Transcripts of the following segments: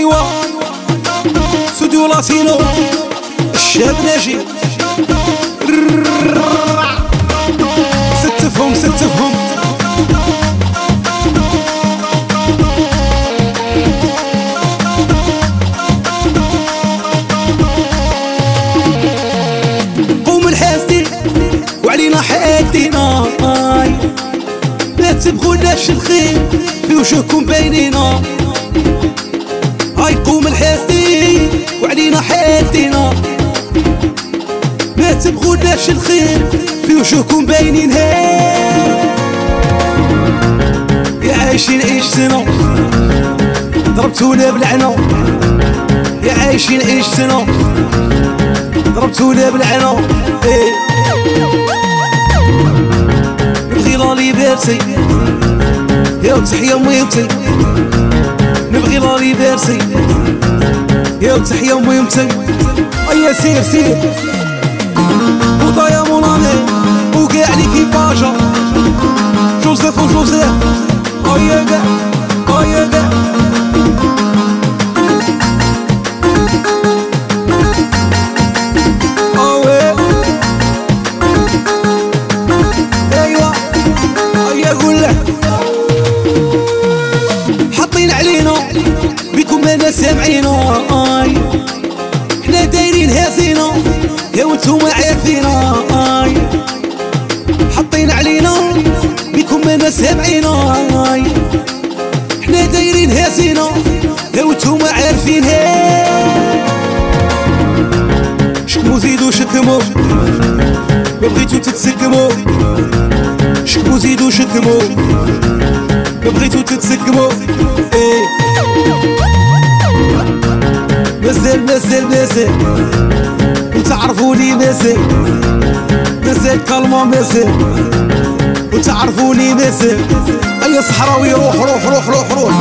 ايوا سوديو لاتينو الشاب ناجي. ستفهم ستفهم. قوم الحاسدين وعلينا حاكدينا ما تبغوناش الخير في وجوهكم باينينا هاي قوم الحاسدين وعلينا حاكدينا ما تبغوناش الخير في وجوهكم باينين يا عايشين عيش سنة ضربتونا بلعنة. يا عايشين عيش سنة ضربتونا بلعنة. إيه. بيرسي يا تحيا ميمتي نبغي لالي بيرسي. يا تحيا ميمتي ايا سير سير. وطايا مولاني وقاع ليكيباجا جوزيف وجوزيف ايا قاع ايا قاع أوي. هازينا يا وانتوما عارفينا حاطين علينا بكم انا سامعينا آي حنا دايرين هازينا يا وانتوما عارفين. شكمو زيدو شكمو. ما بغيتو تتسقمو شكمو زيدو شكمو. ما بغيتو تتسقمو مازال مازال مازال وتعرفوني مازال مازال كالما مازال وتعرفوني مازال اي صحراوي روح روح روح روح روح.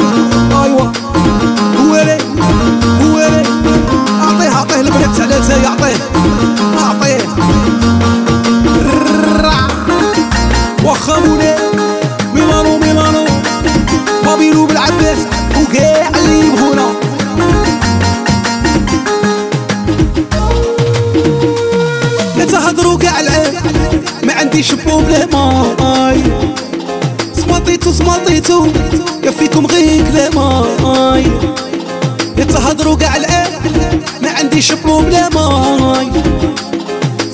ايوا ما عنديش problème أي. سماطيتو سماطيتو يا فيكم غير كلام أي. لا تهضروا كاع العام ما عنديش problème أي.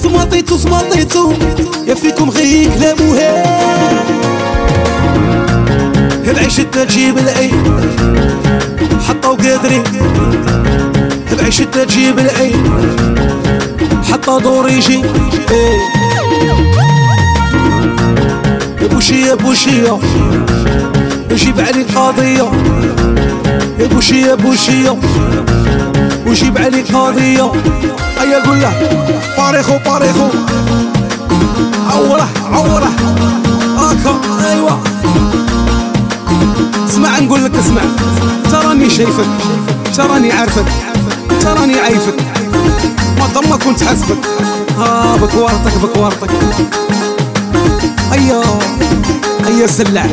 سماطيتو سماطيتو يا فيكم غير كلام العيشتنا تجيب العين. حطوا قادرين بعيشتنا تجيب العين. حتى دور يجي. إيه. يا بوشي يا بوشية وجيب علي قضية يا بوشي يا بوشية وجيب علي قضية ايا قول له باريخو باريخو عورة عورة. هاكا ايوا اسمع نقول لك اسمع. تراني شايفك تراني عارفك تراني عايفك. ما ضمك كنت حاسبك. ها بكوارتك بكوارتك هيا هيا سلع